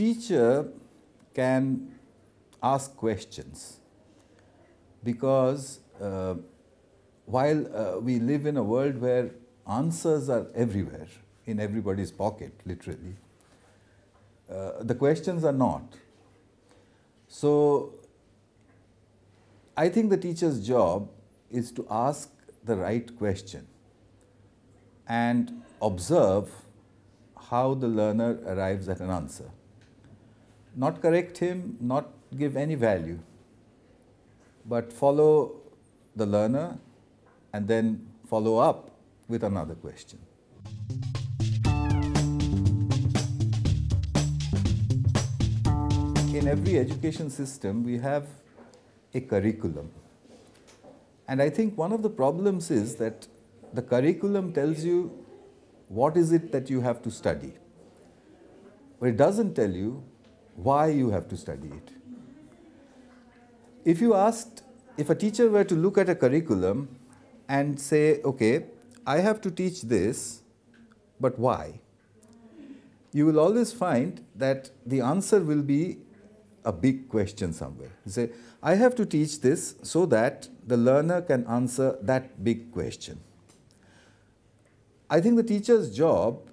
teacher can ask questions because uh, while uh, we live in a world where answers are everywhere, in everybody's pocket, literally, uh, the questions are not. So, I think the teacher's job is to ask the right question and observe how the learner arrives at an answer. Not correct him, not give any value, but follow the learner and then follow up with another question. In every education system, we have a curriculum. And I think one of the problems is that the curriculum tells you what is it that you have to study, but it doesn't tell you why you have to study it. If you asked, if a teacher were to look at a curriculum and say, okay, I have to teach this, but why? You will always find that the answer will be a big question somewhere. You say, I have to teach this so that the learner can answer that big question. I think the teacher's job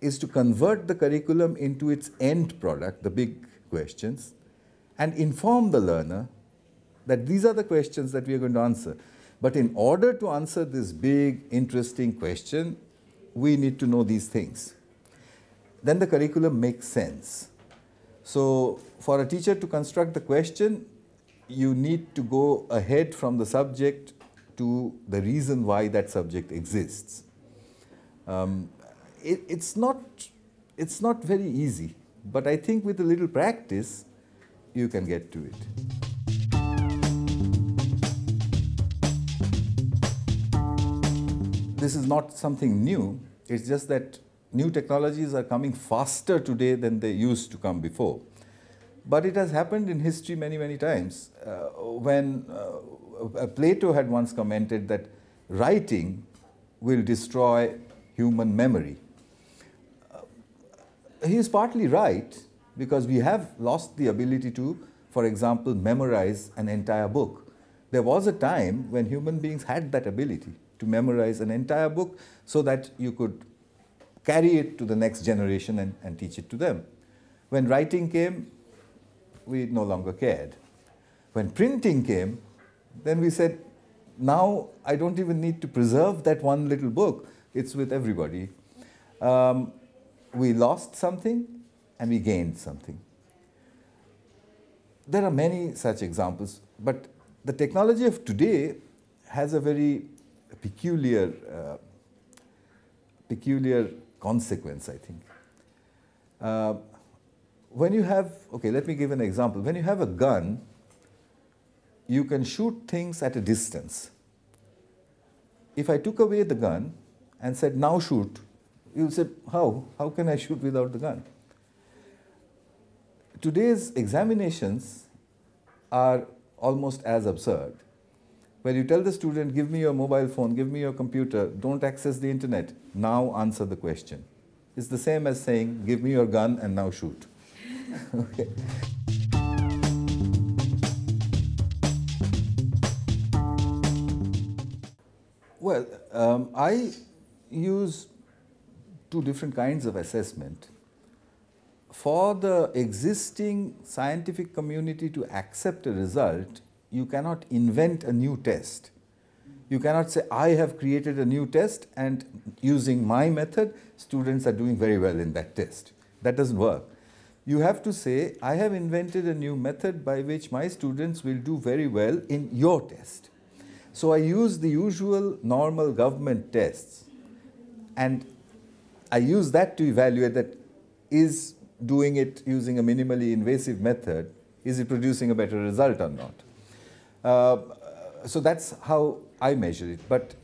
is to convert the curriculum into its end product, the big questions, and inform the learner that these are the questions that we are going to answer. But in order to answer this big, interesting question, we need to know these things. Then the curriculum makes sense. So, for a teacher to construct the question, you need to go ahead from the subject to the reason why that subject exists. Um, it, it's, not, it's not very easy, but I think with a little practice, you can get to it. This is not something new, it's just that new technologies are coming faster today than they used to come before. But it has happened in history many, many times. Uh, when uh, Plato had once commented that writing will destroy human memory. He is partly right because we have lost the ability to, for example, memorize an entire book. There was a time when human beings had that ability to memorize an entire book so that you could carry it to the next generation and, and teach it to them. When writing came, we no longer cared. When printing came, then we said, now I don't even need to preserve that one little book. It's with everybody. Um, we lost something and we gained something. There are many such examples, but the technology of today has a very peculiar, uh, peculiar consequence, I think. Uh, when you have, okay, let me give an example. When you have a gun, you can shoot things at a distance. If I took away the gun and said, now shoot, you said, how? How can I shoot without the gun? Today's examinations are almost as absurd. Where you tell the student, give me your mobile phone, give me your computer, don't access the internet, now answer the question. It's the same as saying, give me your gun and now shoot. okay. Well, um, I use two different kinds of assessment. For the existing scientific community to accept a result, you cannot invent a new test. You cannot say, I have created a new test and using my method, students are doing very well in that test. That doesn't work. You have to say, I have invented a new method by which my students will do very well in your test. So I use the usual normal government tests and I use that to evaluate that is doing it using a minimally invasive method, is it producing a better result or not? Uh, so that's how I measure it. But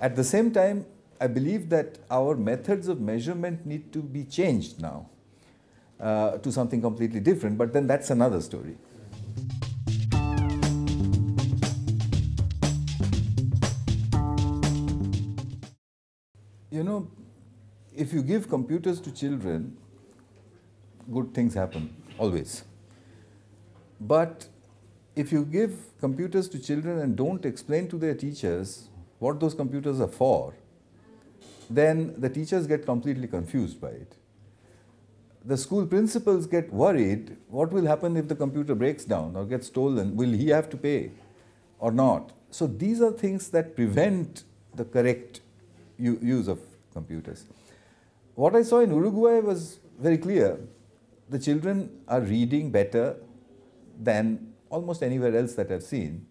at the same time, I believe that our methods of measurement need to be changed now uh, to something completely different, but then that's another story. You know, if you give computers to children, good things happen, always. But if you give computers to children and don't explain to their teachers what those computers are for, then the teachers get completely confused by it. The school principals get worried what will happen if the computer breaks down or gets stolen? Will he have to pay or not? So these are things that prevent the correct use of computers. What I saw in Uruguay was very clear. The children are reading better than almost anywhere else that I've seen.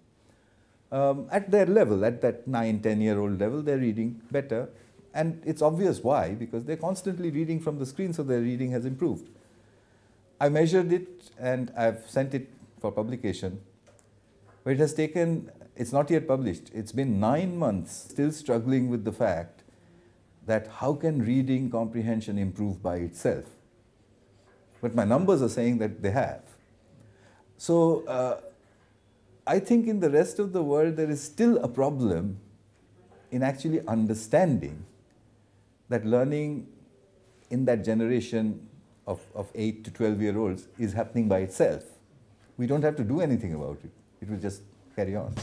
Um, at their level, at that 9, 10 year old level, they're reading better. And it's obvious why, because they're constantly reading from the screen, so their reading has improved. I measured it and I've sent it for publication. But it has taken, it's not yet published, it's been nine months still struggling with the fact that how can reading comprehension improve by itself? But my numbers are saying that they have. So uh, I think in the rest of the world there is still a problem in actually understanding that learning in that generation of, of 8 to 12 year olds is happening by itself. We don't have to do anything about it, it will just carry on.